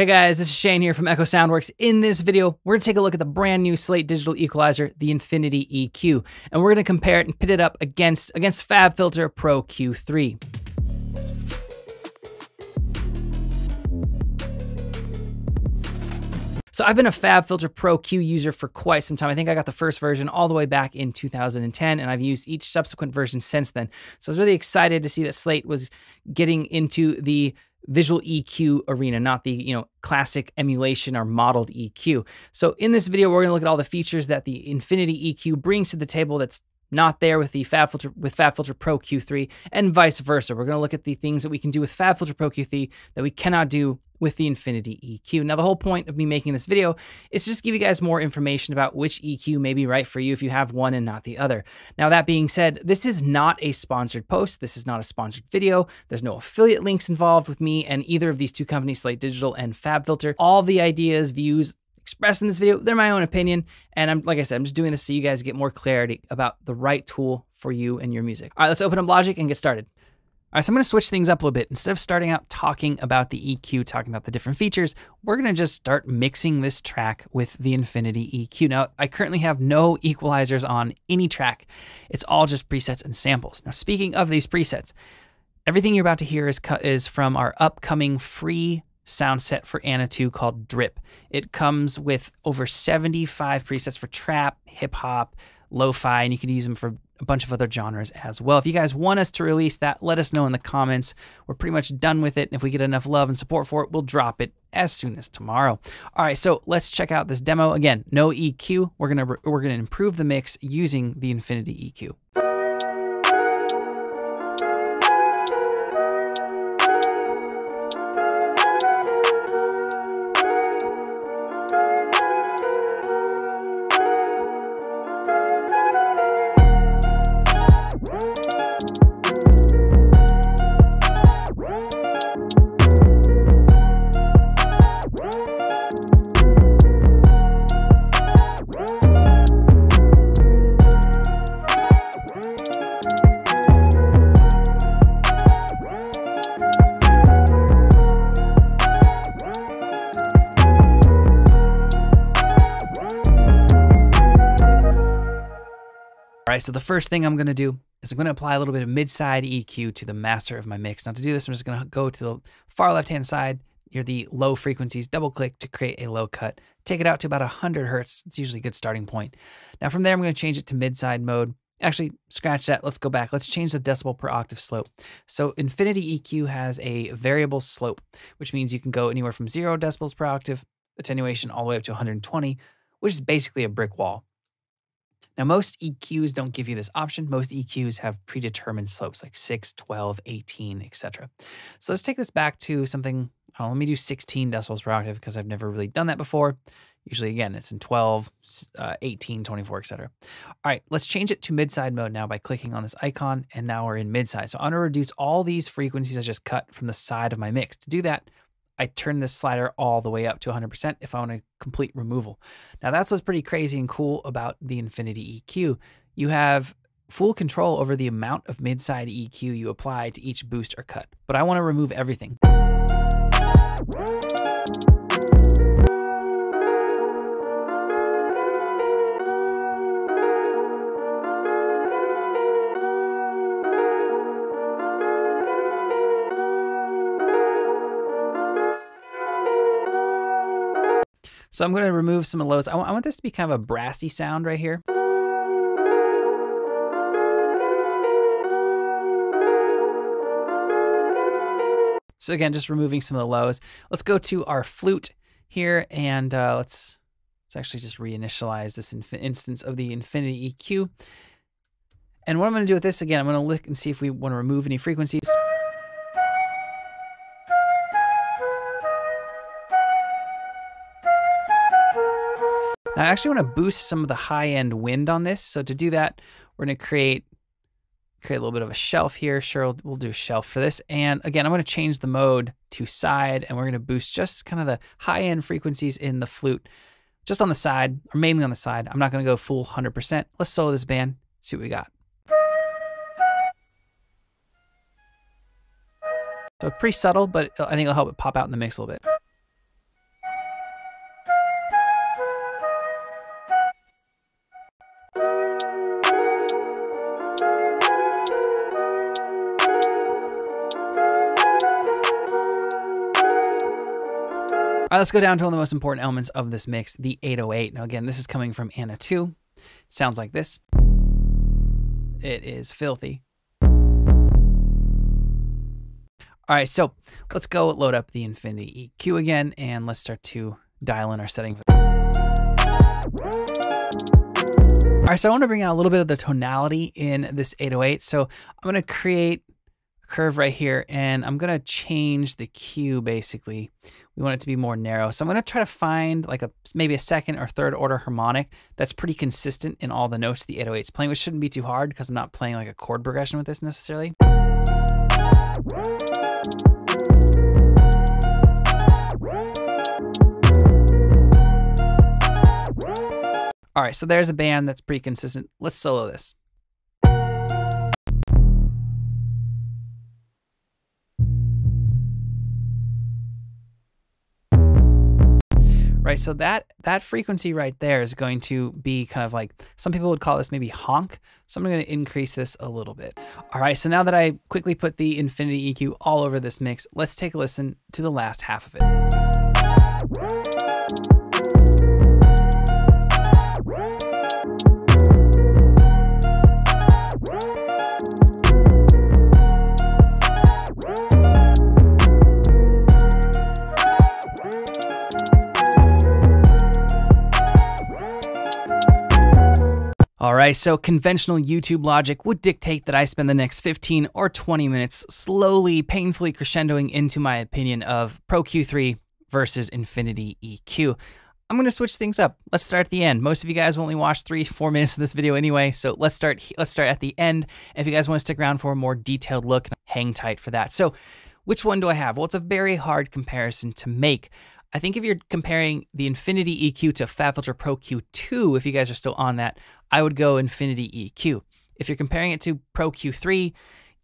Hey guys, this is Shane here from Echo Soundworks. In this video, we're gonna take a look at the brand new Slate digital equalizer, the Infinity EQ, and we're gonna compare it and pit it up against, against FabFilter Pro Q3. So I've been a FabFilter Pro Q user for quite some time. I think I got the first version all the way back in 2010, and I've used each subsequent version since then. So I was really excited to see that Slate was getting into the visual EQ arena, not the, you know, classic emulation or modeled EQ. So in this video, we're to look at all the features that the Infinity EQ brings to the table that's not there with the FabFilter with FabFilter Pro Q3 and vice versa. We're going to look at the things that we can do with FabFilter Pro Q3 that we cannot do with the Infinity EQ. Now, the whole point of me making this video is to just give you guys more information about which EQ may be right for you if you have one and not the other. Now, that being said, this is not a sponsored post. This is not a sponsored video. There's no affiliate links involved with me and either of these two companies, Slate Digital and FabFilter. All the ideas, views, expressed in this video, they're my own opinion. And I'm like I said, I'm just doing this so you guys get more clarity about the right tool for you and your music. All right, let's open up Logic and get started. All right, so I'm going to switch things up a little bit. Instead of starting out talking about the EQ, talking about the different features, we're going to just start mixing this track with the Infinity EQ. Now, I currently have no equalizers on any track. It's all just presets and samples. Now, speaking of these presets, everything you're about to hear is, is from our upcoming free sound set for ANA 2 called Drip. It comes with over 75 presets for trap, hip hop, lo-fi, and you can use them for a bunch of other genres as well. If you guys want us to release that, let us know in the comments. We're pretty much done with it. And if we get enough love and support for it, we'll drop it as soon as tomorrow. All right, so let's check out this demo. Again, no EQ. We're gonna we're gonna improve the mix using the Infinity EQ. All right, so the first thing I'm gonna do is I'm gonna apply a little bit of mid-side EQ to the master of my mix. Now to do this, I'm just gonna go to the far left-hand side near the low frequencies, double click to create a low cut. Take it out to about 100 hertz. It's usually a good starting point. Now from there, I'm gonna change it to mid-side mode. Actually, scratch that. Let's go back. Let's change the decibel per octave slope. So Infinity EQ has a variable slope, which means you can go anywhere from zero decibels per octave attenuation all the way up to 120, which is basically a brick wall. Now, most EQs don't give you this option. Most EQs have predetermined slopes like 6, 12, 18, etc. So let's take this back to something, oh, let me do 16 decibels per octave because I've never really done that before. Usually, again, it's in 12, uh, 18, 24, etc. All right, let's change it to mid-side mode now by clicking on this icon, and now we're in mid-side. So I'm going to reduce all these frequencies I just cut from the side of my mix. To do that, I turn this slider all the way up to 100% if I want a complete removal. Now that's what's pretty crazy and cool about the Infinity EQ. You have full control over the amount of mid-side EQ you apply to each boost or cut, but I want to remove everything. So I'm going to remove some of the lows. I want, this to be kind of a brassy sound right here. So again, just removing some of the lows. Let's go to our flute here and uh, let's let's actually just reinitialize this instance of the Infinity EQ. And what I'm going to do with this again, I'm going to look and see if we want to remove any frequencies. I actually want to boost some of the high end wind on this. So to do that, we're going to create create a little bit of a shelf here. Sure, we'll, we'll do shelf for this. And again, I'm going to change the mode to side and we're going to boost just kind of the high end frequencies in the flute just on the side or mainly on the side. I'm not going to go full 100%. Let's solo this band, see what we got. So pretty subtle, but I think it'll help it pop out in the mix a little bit. Right, let's go down to one of the most important elements of this mix, the 808. Now, again, this is coming from ANA 2. It sounds like this. It is filthy. All right, so let's go load up the Infinity EQ again, and let's start to dial in our setting for this. All right, so I want to bring out a little bit of the tonality in this 808. So I'm going to create curve right here, and I'm to change the Q basically. We want it to be more narrow. So I'm to try to find like a maybe a second or third order harmonic that's pretty consistent in all the notes the 808 is playing, which shouldn't be too hard because I'm not playing like a chord progression with this necessarily. All right, so there's a band that's pretty consistent. Let's solo this. Right, so that that frequency right there is going to be kind of like some people would call this maybe honk. So I'm going to increase this a little bit. All right, so now that I quickly put the Infinity EQ all over this mix, let's take a listen to the last half of it. All right, so conventional YouTube logic would dictate that I spend the next 15 or 20 minutes slowly, painfully crescendoing into my opinion of Pro Q3 versus Infinity EQ. I'm to switch things up. Let's start at the end. Most of you guys will only watch three, four minutes of this video anyway, so let's start. Let's start at the end. If you guys want to stick around for a more detailed look, hang tight for that. So, which one do I have? Well, it's a very hard comparison to make. I think if you're comparing the Infinity EQ to FabFilter Pro Q2, if you guys are still on that, I would go Infinity EQ. If you're comparing it to Pro Q3,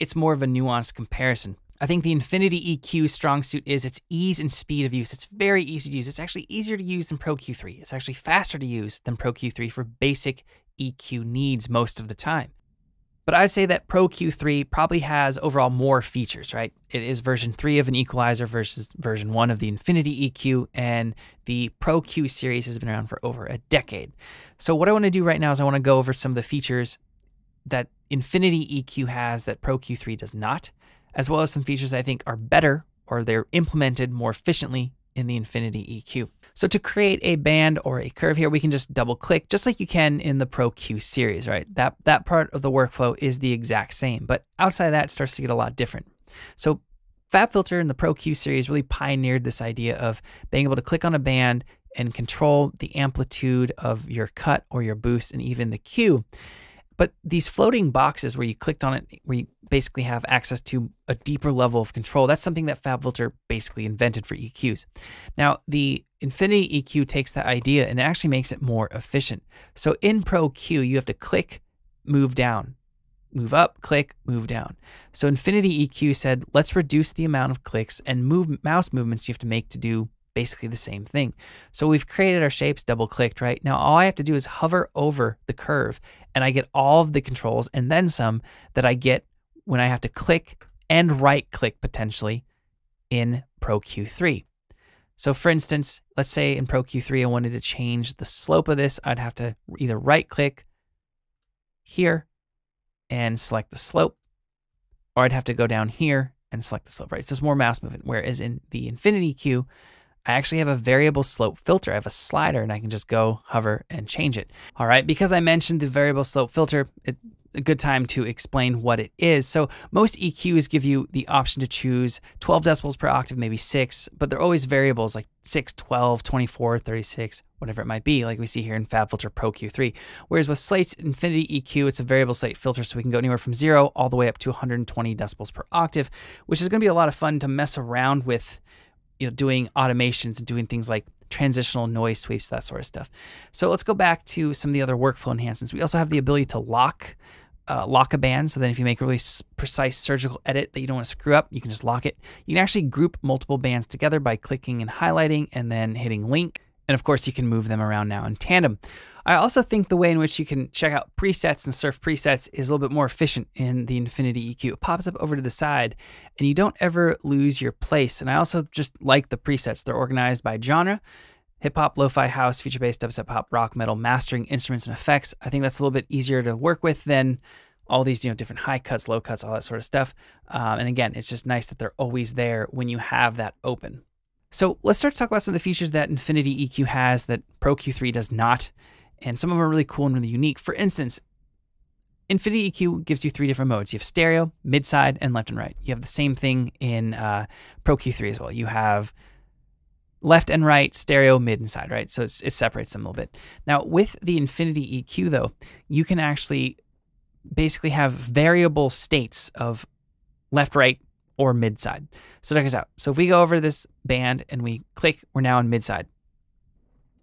it's more of a nuanced comparison. I think the Infinity EQ strong suit is its ease and speed of use. It's very easy to use. It's actually easier to use than Pro Q3. It's actually faster to use than Pro Q3 for basic EQ needs most of the time. But I'd say that Pro Q3 probably has overall more features, right? It is version 3 of an equalizer versus version 1 of the Infinity EQ, and the Pro Q series has been around for over a decade. So, what I want to do right now is I want to go over some of the features that Infinity EQ has that Pro Q3 does not, as well as some features I think are better or they're implemented more efficiently in the Infinity EQ. So to create a band or a curve here, we can just double click just like you can in the Pro Q series, right? That, that part of the workflow is the exact same, but outside of that, it starts to get a lot different. So FabFilter in the Pro Q series really pioneered this idea of being able to click on a band and control the amplitude of your cut or your boost and even the Q. But these floating boxes where you clicked on it, where you basically have access to a deeper level of control, that's something that FabFilter basically invented for EQs. Now, the Infinity EQ takes that idea and actually makes it more efficient. So in Pro Q, you have to click, move down, move up, click, move down. So Infinity EQ said, let's reduce the amount of clicks and move mouse movements you have to make to do basically the same thing. So we've created our shapes double clicked, right? Now all I have to do is hover over the curve and I get all of the controls and then some that I get when I have to click and right click potentially in Pro Q3. So for instance, let's say in Pro Q3 I wanted to change the slope of this, I'd have to either right click here and select the slope, or I'd have to go down here and select the slope, right? So it's more mouse movement, whereas in the Infinity EQ, I actually have a variable slope filter. I have a slider and I can just go hover and change it. All right, because I mentioned the variable slope filter, it, a good time to explain what it is. So most EQs give you the option to choose 12 decibels per octave, maybe six, but they're always variables like 6, 12, 24, 36, whatever it might be, like we see here in FabFilter Pro Q3. Whereas with Slate's Infinity EQ, it's a variable slate filter, so we can go anywhere from zero all the way up to 120 decibels per octave, which is going to be a lot of fun to mess around with you know, doing automations and doing things like transitional noise sweeps, that sort of stuff. So let's go back to some of the other workflow enhancements. We also have the ability to lock uh, lock a band. So then if you make a really precise surgical edit that you don't want to screw up, you can just lock it. You can actually group multiple bands together by clicking and highlighting and then hitting link. And of course, you can move them around now in tandem. I also think the way in which you can check out presets and surf presets is a little bit more efficient in the Infinity EQ. It pops up over to the side and you don't ever lose your place. And I also just like the presets. They're organized by genre hip hop, lo fi house, future bass, dubstep, pop, rock, metal, mastering, instruments, and effects. I think that's a little bit easier to work with than all these you know different high cuts, low cuts, all that sort of stuff. Um, and again, it's just nice that they're always there when you have that open. So let's start to talk about some of the features that Infinity EQ has that Pro Q3 does not, and some of them are really cool and really unique. For instance, Infinity EQ gives you three different modes. You have stereo, mid side, and left and right. You have the same thing in uh, Pro Q3 as well. You have left and right, stereo, mid and side, right? So it separates them a little bit. Now, with the Infinity EQ, though, you can actually basically have variable states of left, right, or mid side. So check us out. So if we go over this band and we click, we're now in mid side.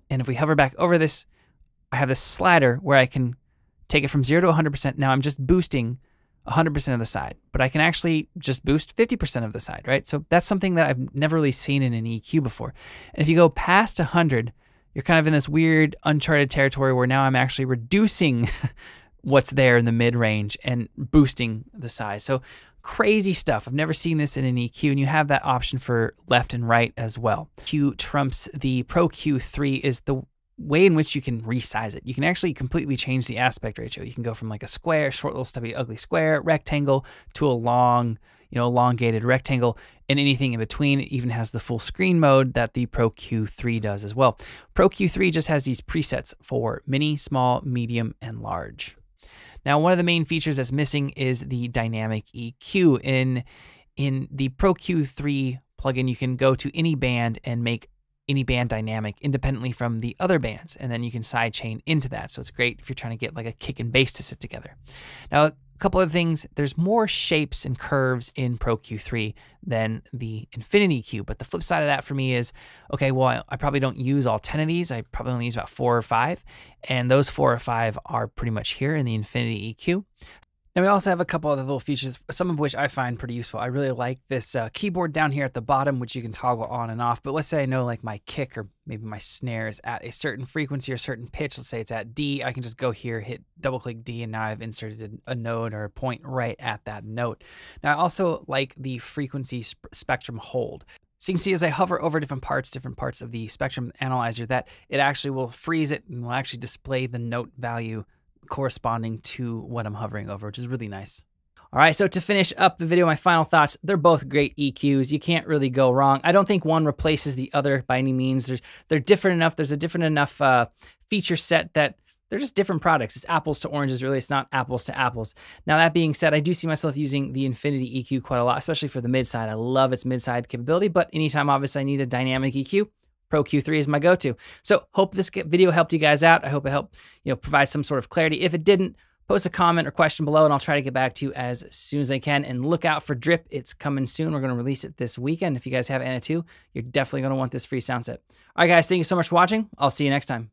And if we hover back over this, I have this slider where I can take it from 0 to 100%. Now I'm just boosting 100% of the side, but I can actually just boost 50% of the side, right? So that's something that I've never really seen in an EQ before. And if you go past 100, you're kind of in this weird uncharted territory where now I'm actually reducing what's there in the mid range and boosting the size. So crazy stuff. I've never seen this in an EQ, and you have that option for left and right as well. Q trumps the Pro Q3 is the way in which you can resize it. You can actually completely change the aspect ratio. You can go from like a square, short little stubby ugly square, rectangle to a long, you know, elongated rectangle and anything in between. It even has the full screen mode that the Pro Q3 does as well. Pro Q3 just has these presets for mini, small, medium, and large. Now, one of the main features that's missing is the dynamic EQ. In in the Pro Q3 plugin, you can go to any band and make any band dynamic independently from the other bands, and then you can sidechain into that. So it's great if you're trying to get like a kick and bass to sit together. Now, a couple of things there's more shapes and curves in Pro Q3 than the Infinity Q, but the flip side of that for me is okay, well, I probably don't use all 10 of these. I probably only use about four or five, and those four or five are pretty much here in the Infinity EQ. Now we also have a couple other little features, some of which I find pretty useful. I really like this uh, keyboard down here at the bottom, which you can toggle on and off. But let's say I know like my kick or maybe my snare is at a certain frequency or certain pitch. Let's say it's at D. I can just go here, hit double click D, and now I've inserted a note or a point right at that note. Now I also like the frequency sp spectrum hold. So you can see as I hover over different parts, different parts of the spectrum analyzer, that it actually will freeze it and will actually display the note value corresponding to what I'm hovering over, which is really nice. All right, so to finish up the video, my final thoughts, they're both great EQs. You can't really go wrong. I don't think one replaces the other by any means. They're, they're different enough. There's a different enough uh, feature set that they're just different products. It's apples to oranges, really. It's not apples to apples. Now, that being said, I do see myself using the Infinity EQ quite a lot, especially for the mid side. I love its mid side capability, but anytime, obviously, I need a dynamic EQ, Pro Q3 is my go-to. So hope this video helped you guys out. I hope it helped, you know, provide some sort of clarity. If it didn't, post a comment or question below and I'll try to get back to you as soon as I can. And look out for Drip. It's coming soon. We're going to release it this weekend. If you guys have ANA 2, you're definitely going to want this free sound set. All right, guys, thank you so much for watching. I'll see you next time.